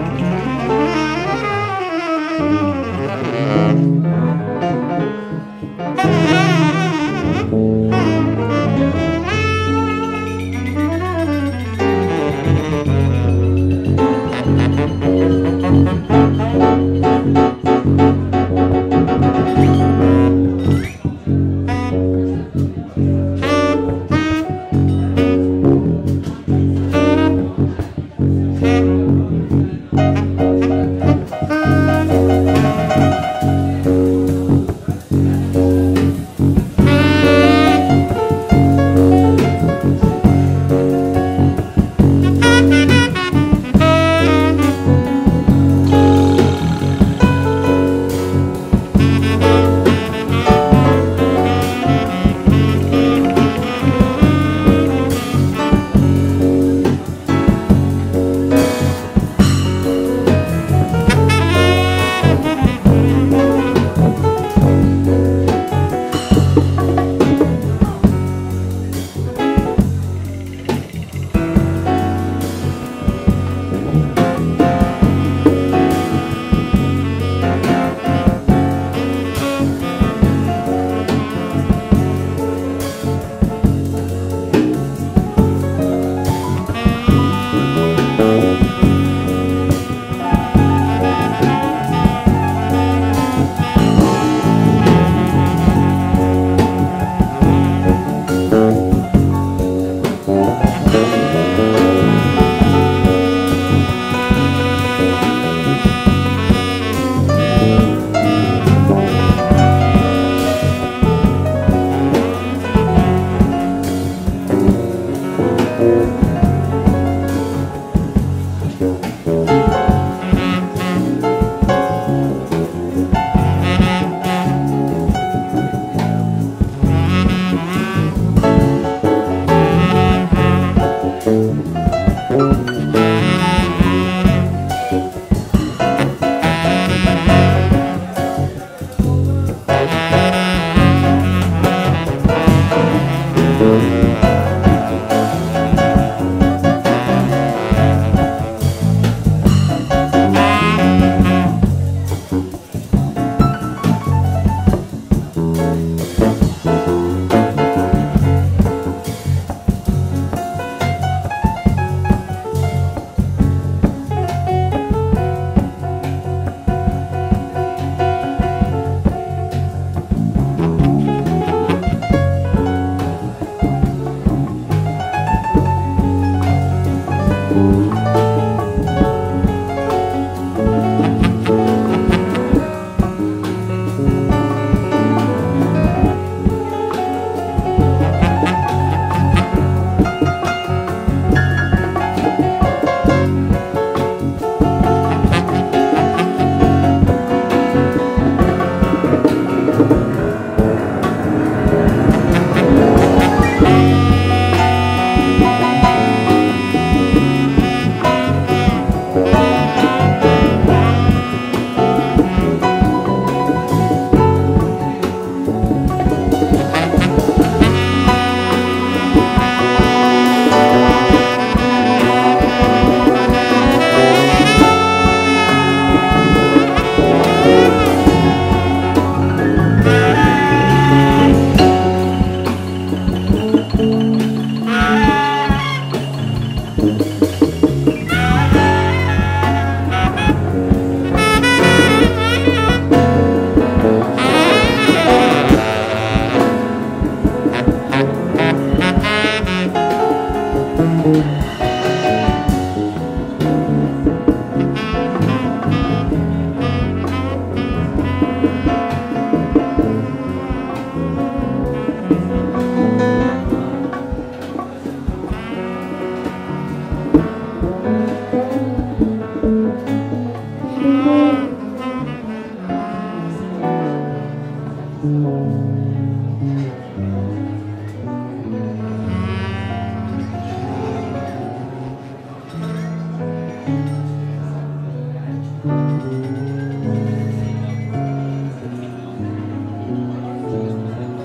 Thank you.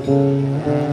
嗯。